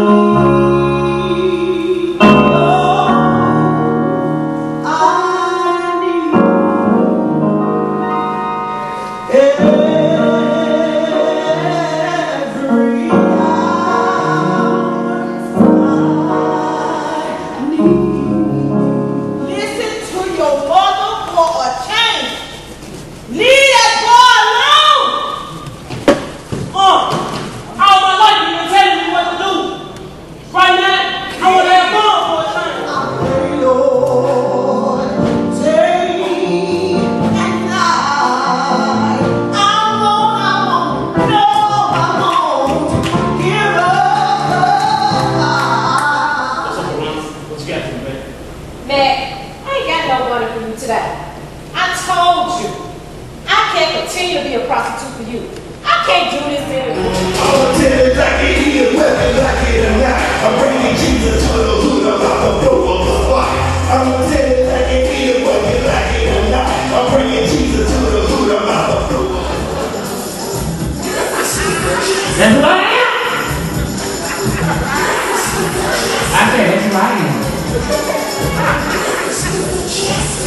Oh. I told you, I can't continue to be a prostitute for you. I can't do this anymore.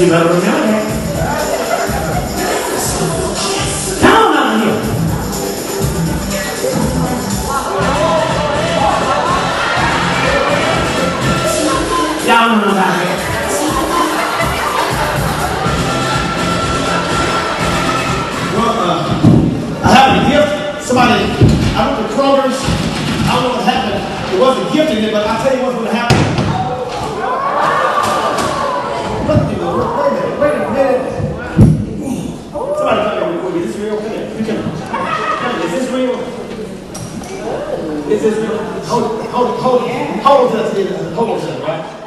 give up Well, uh, I a gift. Somebody, I went to Kroger's. I don't know what happened. It wasn't gifted, but I'll tell you what's going to happen. Is this real? Come here. You can. Come here. Is this real? Is this real? Hold, hold, hold, hold on. Hold on right?